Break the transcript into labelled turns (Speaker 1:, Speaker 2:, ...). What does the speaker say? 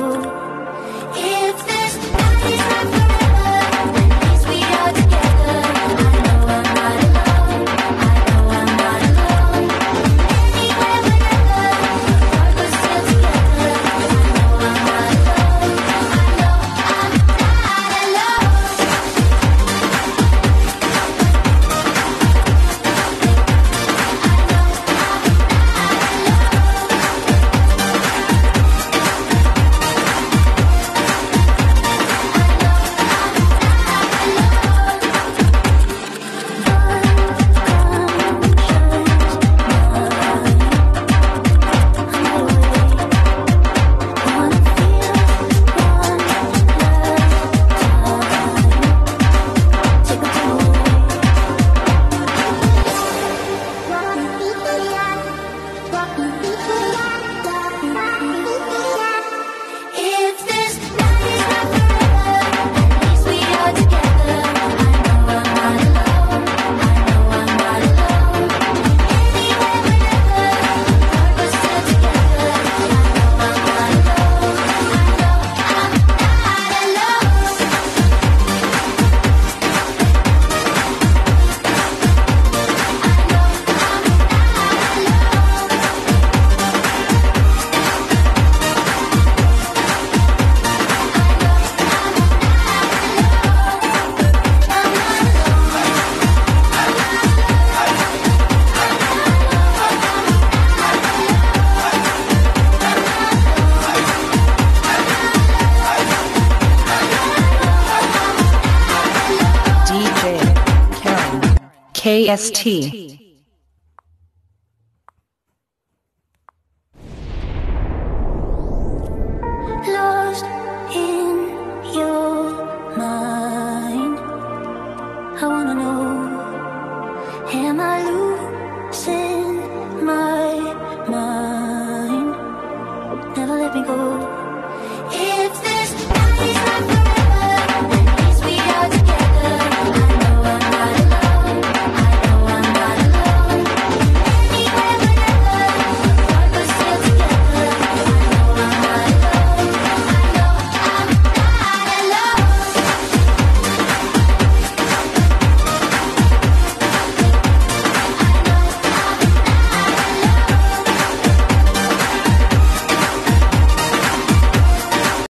Speaker 1: Oh.
Speaker 2: KST.
Speaker 1: Lost in your mind. I wanna know, am I losing?